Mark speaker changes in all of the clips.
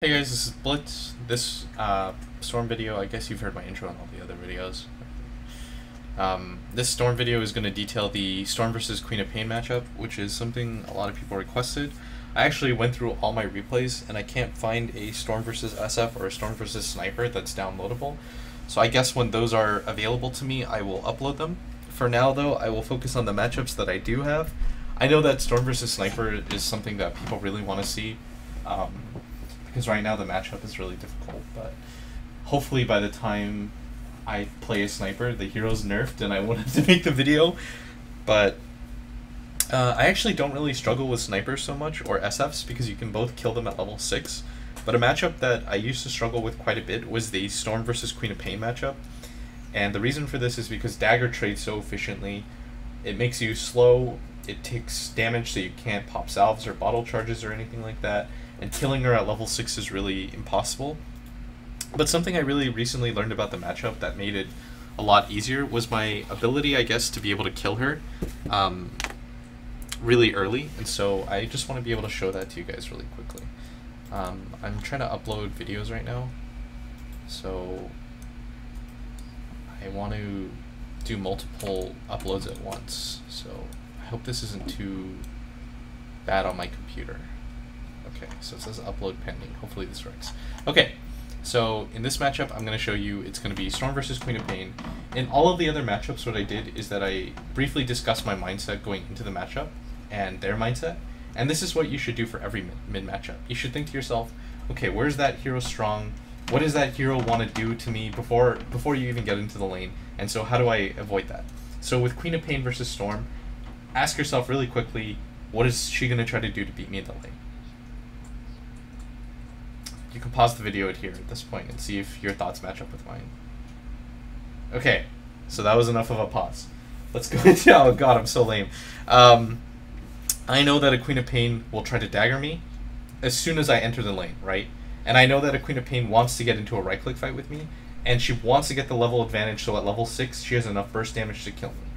Speaker 1: Hey guys, this is Blitz. This uh, Storm video, I guess you've heard my intro and all the other videos. Um, this Storm video is going to detail the Storm versus Queen of Pain matchup, which is something a lot of people requested. I actually went through all my replays and I can't find a Storm versus SF or a Storm versus Sniper that's downloadable. So I guess when those are available to me, I will upload them. For now though, I will focus on the matchups that I do have. I know that Storm versus Sniper is something that people really want to see. Um, because right now the matchup is really difficult. But hopefully by the time I play a sniper, the hero's nerfed and I won't have to make the video. But uh, I actually don't really struggle with snipers so much or SFs because you can both kill them at level six. But a matchup that I used to struggle with quite a bit was the Storm versus Queen of Pain matchup. And the reason for this is because Dagger trades so efficiently. It makes you slow, it takes damage so you can't pop salves or bottle charges or anything like that and killing her at level 6 is really impossible. But something I really recently learned about the matchup that made it a lot easier was my ability, I guess, to be able to kill her um, really early. And so I just want to be able to show that to you guys really quickly. Um, I'm trying to upload videos right now, so I want to do multiple uploads at once. So I hope this isn't too bad on my computer. Okay, so it says upload pending. Hopefully this works. Okay, so in this matchup, I'm going to show you it's going to be Storm versus Queen of Pain. In all of the other matchups, what I did is that I briefly discussed my mindset going into the matchup and their mindset. And this is what you should do for every mid matchup. You should think to yourself, okay, where's that hero strong? What does that hero want to do to me before before you even get into the lane? And so how do I avoid that? So with Queen of Pain versus Storm, ask yourself really quickly, what is she going to try to do to beat me in the lane? You can pause the video here at this point and see if your thoughts match up with mine. Okay, so that was enough of a pause. Let's go into. Oh god, I'm so lame. Um, I know that a Queen of Pain will try to dagger me as soon as I enter the lane, right? And I know that a Queen of Pain wants to get into a right click fight with me, and she wants to get the level advantage so at level 6 she has enough burst damage to kill me.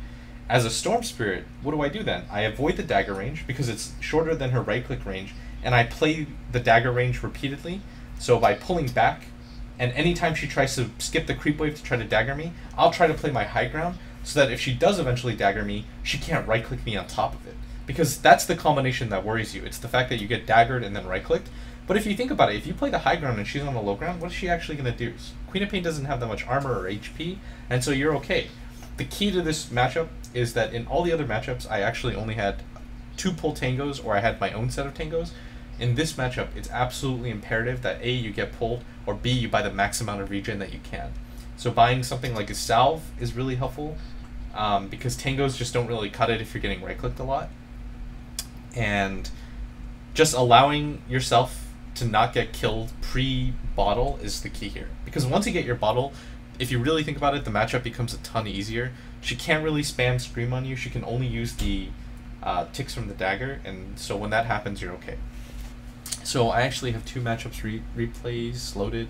Speaker 1: As a Storm Spirit, what do I do then? I avoid the dagger range because it's shorter than her right click range, and I play the dagger range repeatedly so by pulling back, and anytime she tries to skip the creep wave to try to dagger me, I'll try to play my high ground so that if she does eventually dagger me, she can't right click me on top of it. Because that's the combination that worries you. It's the fact that you get daggered and then right clicked. But if you think about it, if you play the high ground and she's on the low ground, what is she actually going to do? Queen of Pain doesn't have that much armor or HP, and so you're okay. The key to this matchup is that in all the other matchups, I actually only had two pull tangos or I had my own set of tangos, in this matchup, it's absolutely imperative that A, you get pulled, or B, you buy the max amount of regen that you can. So buying something like a salve is really helpful, um, because tangos just don't really cut it if you're getting right-clicked a lot. And just allowing yourself to not get killed pre-bottle is the key here. Because once you get your bottle, if you really think about it, the matchup becomes a ton easier. She can't really spam Scream on you, she can only use the uh, ticks from the dagger, and so when that happens, you're okay. So I actually have two matchups re replays loaded.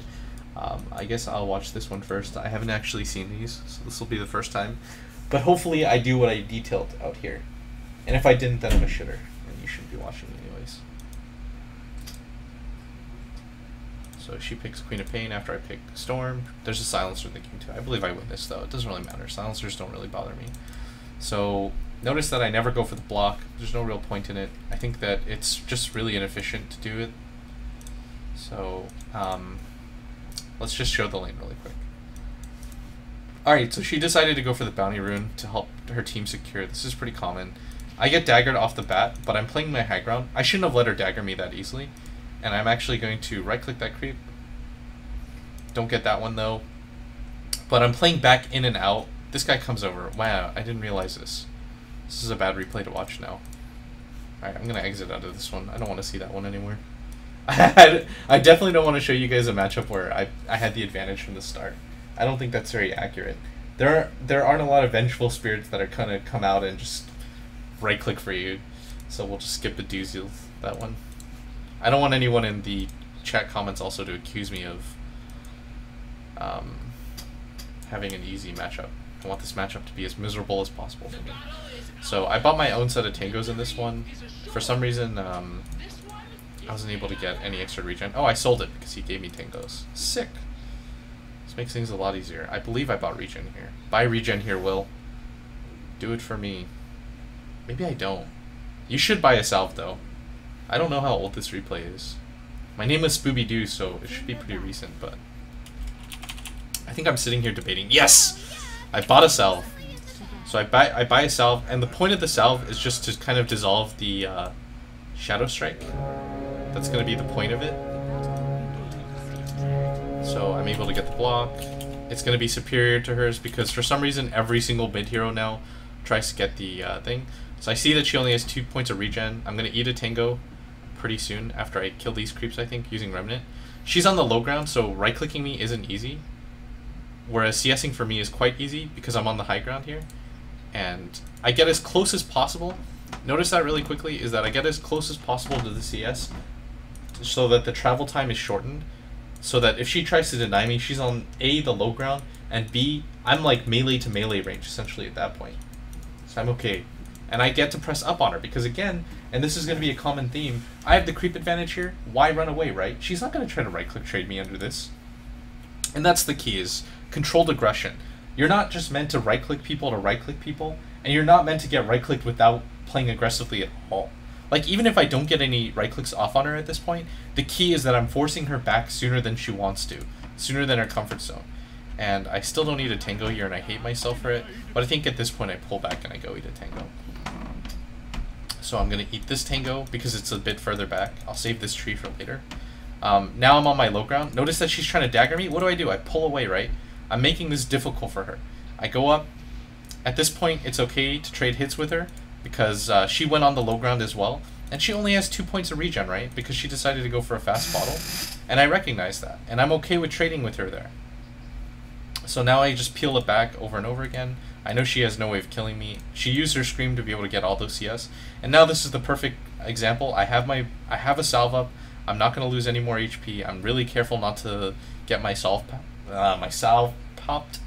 Speaker 1: Um, I guess I'll watch this one first. I haven't actually seen these, so this will be the first time. But hopefully I do what I detailed out here. And if I didn't, then I'm a shitter, and you shouldn't be watching anyways. So she picks Queen of Pain after I pick Storm. There's a Silencer in the game too. I believe I win this though. It doesn't really matter. Silencers don't really bother me. So Notice that I never go for the block. There's no real point in it. I think that it's just really inefficient to do it. So, um, let's just show the lane really quick. Alright, so she decided to go for the bounty rune to help her team secure. This is pretty common. I get daggered off the bat, but I'm playing my high ground. I shouldn't have let her dagger me that easily. And I'm actually going to right-click that creep. Don't get that one, though. But I'm playing back in and out. This guy comes over. Wow, I didn't realize this. This is a bad replay to watch now. Alright, I'm gonna exit out of this one. I don't want to see that one anymore. I, I definitely don't want to show you guys a matchup where I, I had the advantage from the start. I don't think that's very accurate. There are, there aren't a lot of vengeful spirits that are gonna come out and just right click for you. So we'll just skip the doozy that one. I don't want anyone in the chat comments also to accuse me of um, having an easy matchup. I want this matchup to be as miserable as possible for me. So I bought my own set of tangos in this one. For some reason, um, I wasn't able to get any extra regen. Oh, I sold it because he gave me tangos. Sick. This makes things a lot easier. I believe I bought regen here. Buy regen here, Will. Do it for me. Maybe I don't. You should buy a salve, though. I don't know how old this replay is. My name is Spooby Doo, so it should be pretty recent, but... I think I'm sitting here debating. Yes! I bought a salve. So I buy I buy a salve, and the point of the salve is just to kind of dissolve the uh, Shadow Strike. That's going to be the point of it. So I'm able to get the block. It's going to be superior to hers because for some reason every single mid hero now tries to get the uh, thing. So I see that she only has two points of regen. I'm going to eat a Tango pretty soon after I kill these creeps, I think, using Remnant. She's on the low ground, so right-clicking me isn't easy. Whereas CSing for me is quite easy because I'm on the high ground here and I get as close as possible. Notice that really quickly is that I get as close as possible to the CS so that the travel time is shortened so that if she tries to deny me, she's on A, the low ground, and B, I'm like melee to melee range essentially at that point. So I'm okay. And I get to press up on her because again, and this is going to be a common theme, I have the creep advantage here. Why run away, right? She's not going to try to right click trade me under this. And that's the key is controlled aggression. You're not just meant to right click people to right click people, and you're not meant to get right clicked without playing aggressively at all. Like, even if I don't get any right clicks off on her at this point, the key is that I'm forcing her back sooner than she wants to, sooner than her comfort zone. And I still don't need a tango here, and I hate myself for it, but I think at this point I pull back and I go eat a tango. So I'm going to eat this tango because it's a bit further back. I'll save this tree for later. Um, now I'm on my low ground. Notice that she's trying to dagger me. What do I do? I pull away, right? I'm making this difficult for her. I go up. At this point, it's okay to trade hits with her because uh, she went on the low ground as well. And she only has two points of regen, right? Because she decided to go for a fast bottle. And I recognize that. And I'm okay with trading with her there. So now I just peel it back over and over again. I know she has no way of killing me. She used her scream to be able to get all those CS. And now this is the perfect example. I have my I have a salve up. I'm not going to lose any more HP. I'm really careful not to get my salve uh, my salve popped.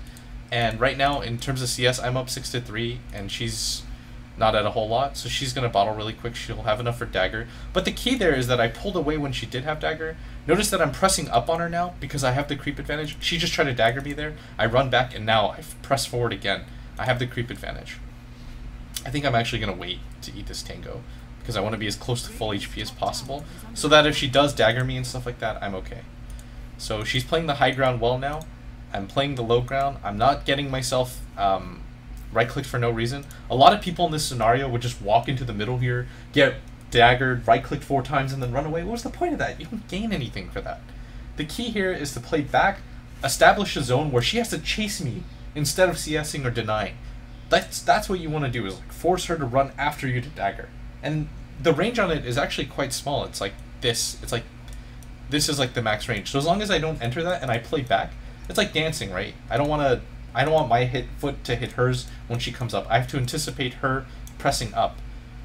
Speaker 1: And right now, in terms of CS, I'm up 6 to 3, and she's not at a whole lot, so she's going to bottle really quick. She'll have enough for dagger. But the key there is that I pulled away when she did have dagger. Notice that I'm pressing up on her now because I have the creep advantage. She just tried to dagger me there. I run back, and now I press forward again. I have the creep advantage. I think I'm actually going to wait to eat this tango because I want to be as close to full HP as possible so that if she does dagger me and stuff like that, I'm okay. So she's playing the high ground well now. I'm playing the low ground. I'm not getting myself um, right-clicked for no reason. A lot of people in this scenario would just walk into the middle here, get daggered, right-clicked four times, and then run away. What's the point of that? You don't gain anything for that. The key here is to play back, establish a zone where she has to chase me instead of CSing or denying. That's that's what you want to do is like force her to run after you to dagger. And the range on it is actually quite small. It's like this. It's like this is like the max range. So as long as I don't enter that and I play back, it's like dancing, right? I don't want to. I don't want my hit foot to hit hers when she comes up. I have to anticipate her pressing up,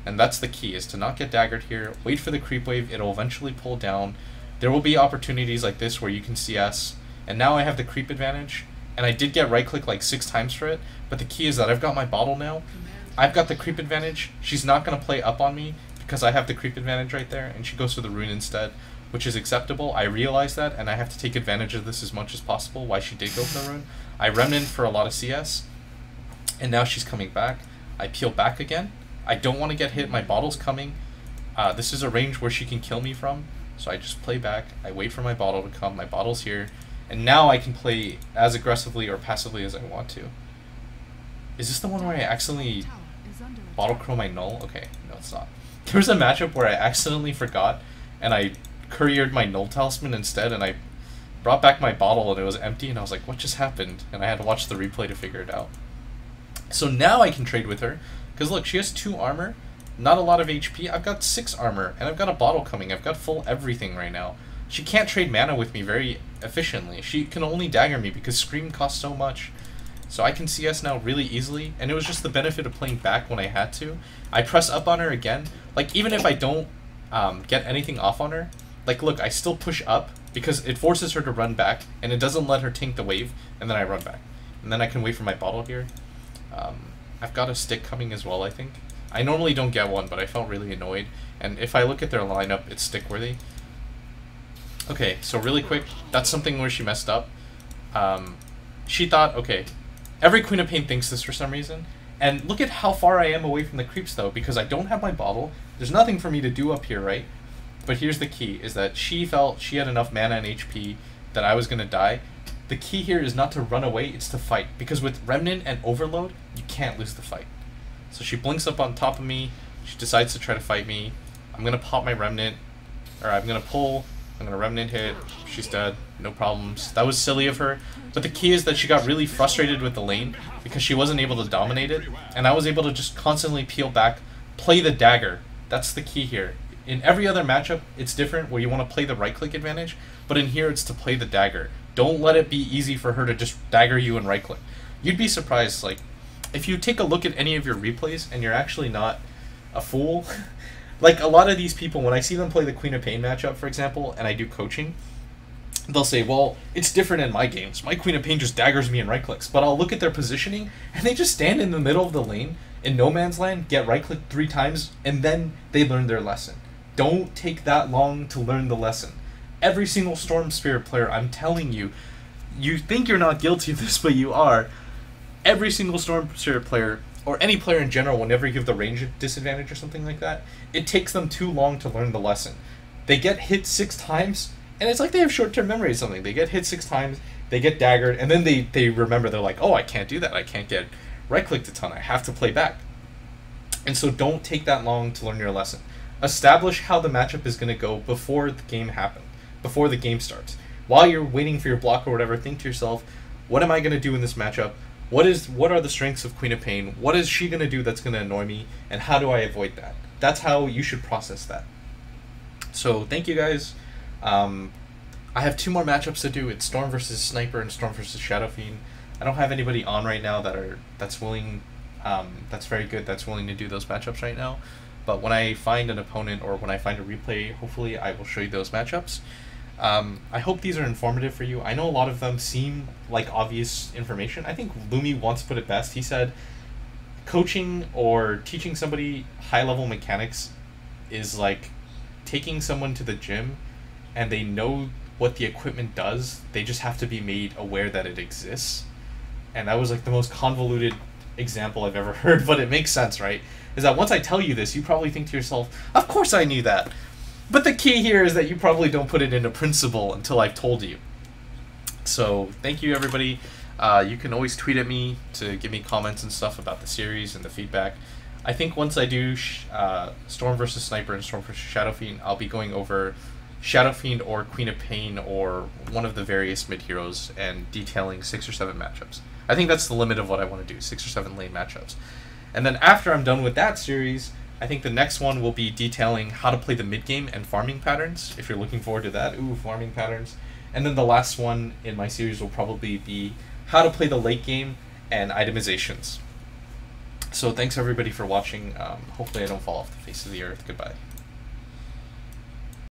Speaker 1: and that's the key: is to not get daggered here. Wait for the creep wave; it'll eventually pull down. There will be opportunities like this where you can CS, and now I have the creep advantage. And I did get right click like six times for it, but the key is that I've got my bottle now. I've got the creep advantage. She's not gonna play up on me because I have the creep advantage right there, and she goes for the rune instead which is acceptable. I realize that, and I have to take advantage of this as much as possible. Why she did go for the rune. I remnant for a lot of CS, and now she's coming back. I peel back again. I don't want to get hit. My bottle's coming. Uh, this is a range where she can kill me from, so I just play back. I wait for my bottle to come. My bottle's here, and now I can play as aggressively or passively as I want to. Is this the one where I accidentally bottle crow my null? Okay, no, it's not. There was a matchup where I accidentally forgot, and I couriered my null talisman instead, and I brought back my bottle and it was empty, and I was like, what just happened? And I had to watch the replay to figure it out. So now I can trade with her, because look, she has two armor, not a lot of HP. I've got six armor, and I've got a bottle coming. I've got full everything right now. She can't trade mana with me very efficiently. She can only dagger me because Scream costs so much. So I can CS now really easily, and it was just the benefit of playing back when I had to. I press up on her again. Like, even if I don't um, get anything off on her, like, look, I still push up because it forces her to run back, and it doesn't let her tank the wave, and then I run back. And then I can wait for my bottle here. Um, I've got a stick coming as well, I think. I normally don't get one, but I felt really annoyed. And if I look at their lineup, it's stick worthy. Okay, so really quick, that's something where she messed up. Um, she thought, okay, every Queen of Pain thinks this for some reason. And look at how far I am away from the creeps, though, because I don't have my bottle. There's nothing for me to do up here, right? But here's the key, is that she felt she had enough mana and HP that I was going to die. The key here is not to run away, it's to fight. Because with Remnant and Overload, you can't lose the fight. So she blinks up on top of me. She decides to try to fight me. I'm going to pop my Remnant. Or I'm going to pull. I'm to Remnant hit. She's dead. No problems. That was silly of her. But the key is that she got really frustrated with the lane because she wasn't able to dominate it. And I was able to just constantly peel back, play the dagger. That's the key here. In every other matchup, it's different where you want to play the right click advantage. But in here, it's to play the dagger. Don't let it be easy for her to just dagger you and right click. You'd be surprised, like, if you take a look at any of your replays and you're actually not a fool, like a lot of these people, when I see them play the Queen of Pain matchup, for example, and I do coaching, they'll say, well, it's different in my games. My Queen of Pain just daggers me and right clicks. But I'll look at their positioning, and they just stand in the middle of the lane in no man's land, get right clicked three times, and then they learn their lesson. Don't take that long to learn the lesson. Every single Storm Spirit player, I'm telling you, you think you're not guilty of this, but you are. Every single Storm Spirit player, or any player in general, whenever you give the range disadvantage or something like that, it takes them too long to learn the lesson. They get hit six times, and it's like they have short term memory or something. They get hit six times, they get daggered, and then they, they remember they're like, oh, I can't do that. I can't get right clicked a ton. I have to play back. And so don't take that long to learn your lesson. Establish how the matchup is going to go before the game happens, before the game starts. While you're waiting for your block or whatever, think to yourself, what am I going to do in this matchup? What is what are the strengths of Queen of Pain? What is she going to do that's going to annoy me? And how do I avoid that? That's how you should process that. So thank you guys. Um, I have two more matchups to do. It's Storm versus Sniper and Storm versus Shadow Fiend. I don't have anybody on right now that are that's willing, um, that's very good. That's willing to do those matchups right now. But when I find an opponent or when I find a replay, hopefully I will show you those matchups. Um, I hope these are informative for you. I know a lot of them seem like obvious information. I think Lumi once put it best. He said, coaching or teaching somebody high level mechanics is like taking someone to the gym and they know what the equipment does. They just have to be made aware that it exists. And that was like the most convoluted example I've ever heard, but it makes sense, right? Is that once I tell you this, you probably think to yourself, of course I knew that. But the key here is that you probably don't put it into principle until I've told you. So thank you, everybody. Uh, you can always tweet at me to give me comments and stuff about the series and the feedback. I think once I do uh, Storm versus Sniper and Storm versus Shadow Fiend, I'll be going over Shadow Fiend or Queen of Pain or one of the various mid heroes and detailing six or seven matchups. I think that's the limit of what I want to do, six or seven lane matchups. And then after I'm done with that series, I think the next one will be detailing how to play the mid game and farming patterns. If you're looking forward to that, ooh, farming patterns. And then the last one in my series will probably be how to play the late game and itemizations. So thanks everybody for watching. Um, hopefully I don't fall off the face of the earth. Goodbye.